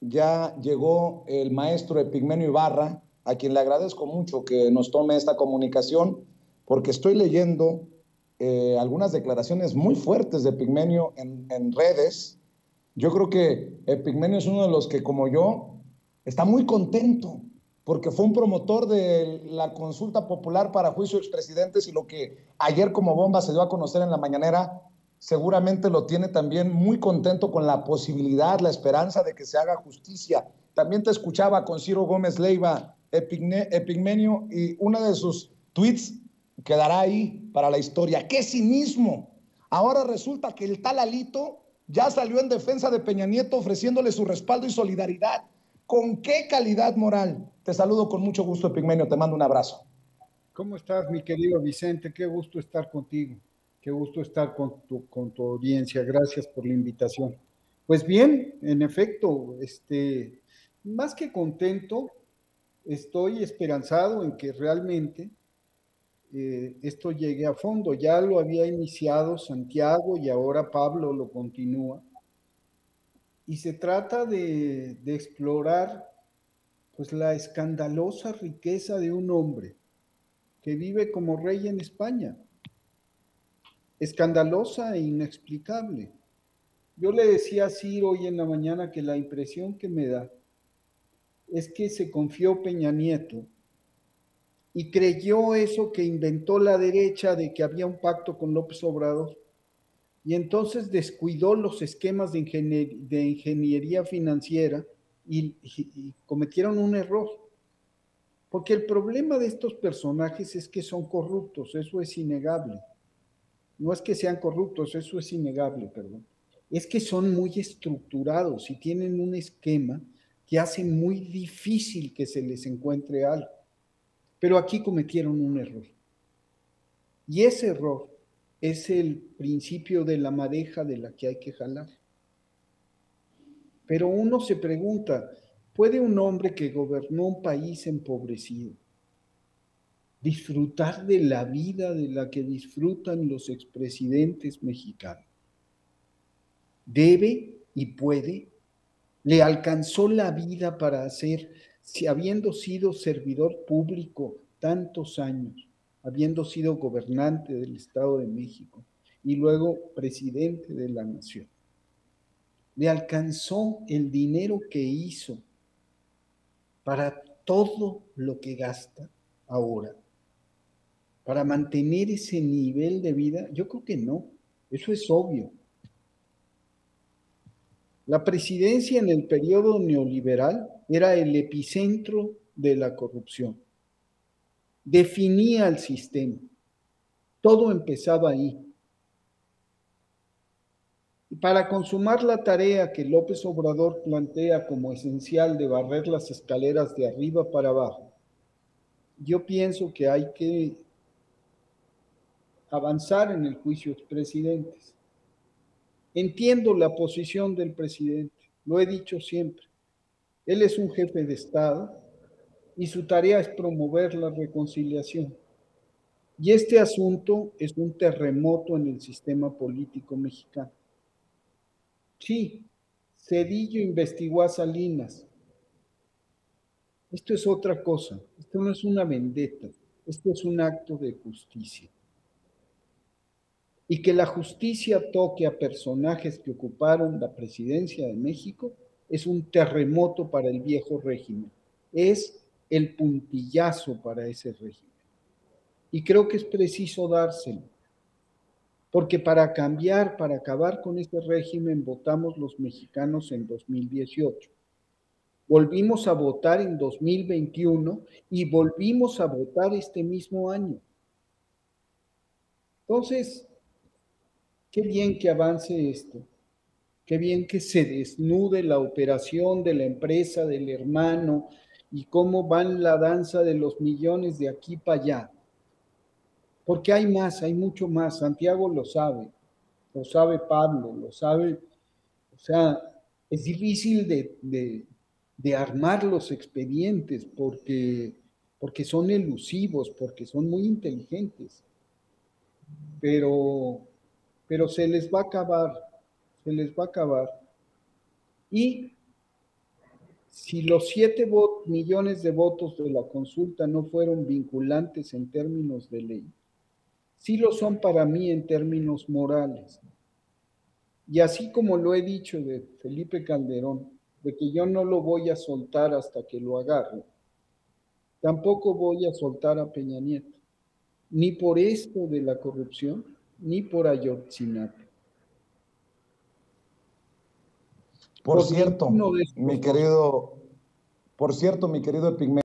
ya llegó el maestro Epigmenio Ibarra, a quien le agradezco mucho que nos tome esta comunicación, porque estoy leyendo eh, algunas declaraciones muy fuertes de Epigmenio en, en redes. Yo creo que Epigmenio es uno de los que, como yo, está muy contento porque fue un promotor de la consulta popular para juicio de expresidentes y lo que ayer como bomba se dio a conocer en la mañanera, seguramente lo tiene también muy contento con la posibilidad, la esperanza de que se haga justicia. También te escuchaba con Ciro Gómez Leiva, Epigmenio, y uno de sus tweets quedará ahí para la historia. ¡Qué cinismo! Ahora resulta que el tal Alito ya salió en defensa de Peña Nieto ofreciéndole su respaldo y solidaridad. ¿Con qué calidad moral? Te saludo con mucho gusto, Epigmenio, te mando un abrazo. ¿Cómo estás, mi querido Vicente? Qué gusto estar contigo, qué gusto estar con tu, con tu audiencia. Gracias por la invitación. Pues bien, en efecto, este, más que contento, estoy esperanzado en que realmente eh, esto llegue a fondo. Ya lo había iniciado Santiago y ahora Pablo lo continúa y se trata de, explorar pues la escandalosa riqueza de un hombre que vive como rey en España. Escandalosa e inexplicable. Yo le decía a hoy en la mañana que la impresión que me da es que se confió Peña Nieto y creyó eso que inventó la derecha de que había un pacto con López Obrador y entonces descuidó los esquemas de, ingeniería financiera y, cometieron un error. Porque el problema de estos personajes es que son corruptos, eso es innegable. No es que sean corruptos, eso es innegable, perdón. Es que son muy estructurados y tienen un esquema que hace muy difícil que se les encuentre algo. Pero aquí cometieron un error. Y ese error es el principio de la madeja de la que hay que jalar. Pero uno se pregunta, ¿puede un hombre que gobernó un país empobrecido disfrutar de la vida de la que disfrutan los expresidentes mexicanos? ¿Debe y puede? ¿Le alcanzó la vida para hacer, si habiendo sido servidor público tantos años, habiendo sido gobernante del Estado de México y luego presidente de la nación. Le alcanzó el dinero que hizo para todo lo que gasta ahora, para mantener ese nivel de vida. Yo creo que no, eso es obvio. La presidencia en el periodo neoliberal era el epicentro de la corrupción definía el sistema. Todo empezaba ahí. Y para consumar la tarea que López Obrador plantea como esencial de barrer las escaleras de arriba para abajo, yo pienso que hay que avanzar en el juicio de presidentes. Entiendo la posición del presidente, lo he dicho siempre. Él es un jefe de Estado, y su tarea es promover la reconciliación. Y este asunto es un terremoto en el sistema político mexicano. Sí, Cedillo investigó a Salinas. Esto es otra cosa. Esto no es una vendetta. Esto es un acto de justicia. Y que la justicia toque a personajes que ocuparon la presidencia de México es un terremoto para el viejo régimen. Es el puntillazo para ese régimen. Y creo que es preciso dárselo, porque para cambiar, para acabar con este régimen, votamos los mexicanos en 2018. Volvimos a votar en 2021 y volvimos a votar este mismo año. Entonces, qué bien que avance esto, qué bien que se desnude la operación de la empresa, del hermano, y cómo van la danza de los millones de aquí para allá. Porque hay más, hay mucho más. Santiago lo sabe, lo sabe Pablo, lo sabe. O sea, es difícil de, armar los expedientes porque, porque son elusivos, porque son muy inteligentes. Pero, pero se les va a acabar, se les va a acabar. Y si los siete millones de votos de la consulta no fueron vinculantes en términos de ley, sí lo son para mí en términos morales. Y así como lo he dicho de Felipe Calderón, de que yo no lo voy a soltar hasta que lo agarre, tampoco voy a soltar a Peña Nieto, ni por esto de la corrupción, ni por Ayotzinapa. Por cierto, mi querido, por cierto, mi querido Epigmenio,